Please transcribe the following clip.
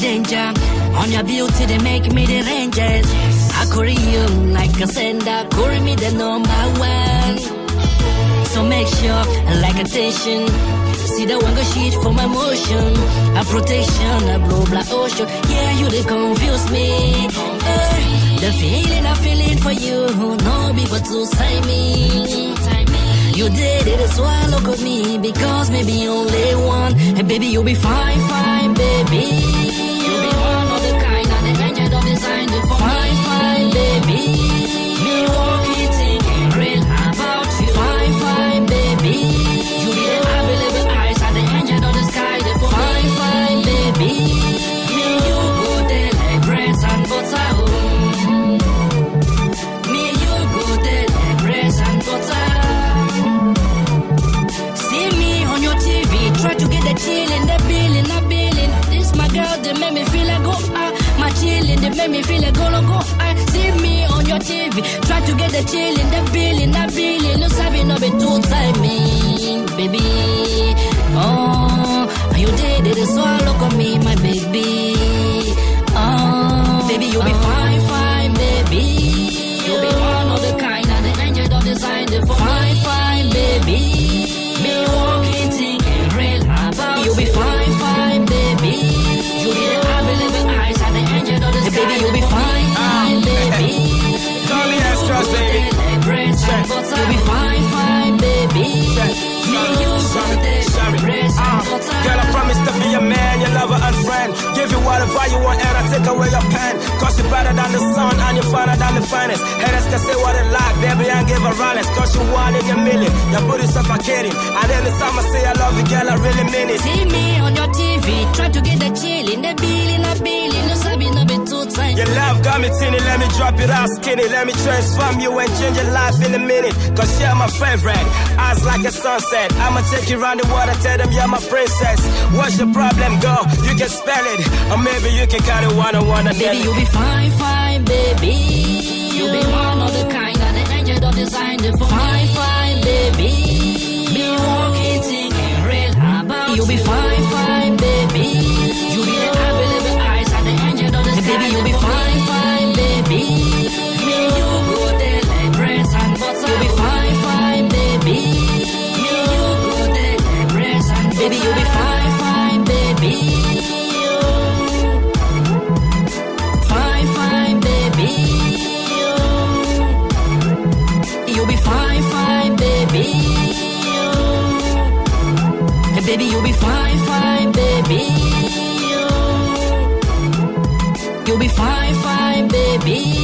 danger. On your beauty, they make me the rangers. I carry you like a sender, carry me the number one. So make sure, I like attention. See the one go shit for my motion. A protection, a blow black ocean. Yeah, you they confuse me. The feeling I feel feeling for you, no be but to sign me. You did it, swallow of me because maybe only one. And baby, you'll be fine, fine, baby. They make me feel like go ah. My chillin', they make me feel like go go ah. See me on your TV, try to get the chillin', the billing, the billing. No sabi no be two timing, baby. Oh, you did it, so I look on me, my baby. Lover and friend. Give you whatever you want and I take away your pen. Cause you're better than the sun and you're finer than the finest. Haters can say what they like, baby, I give a rallies. Cause you one in a million. Your booty suffocating. And anytime I say I love you, girl, I really mean it. See me on your TV, try to get the chillin', love got tinny, let me drop it out skinny. Let me transform you and change your life in a minute. Cause you're my favorite. Eyes like a sunset. I'ma take you around the world and tell them you're my princess. What's your problem, girl? You can spell it. Or maybe you can count it one on one and Baby, you'll be fine, fine, baby. You'll be one of the kind and the angel don't design the fine, fine, baby. Me walking, thinking real about You'll be fine, fine, baby. You'll be the available eyes and the angel don't design Baby, you'll be fine, fine, baby. Baby, you'll be fine, fine, baby. You'll be fine, fine, baby.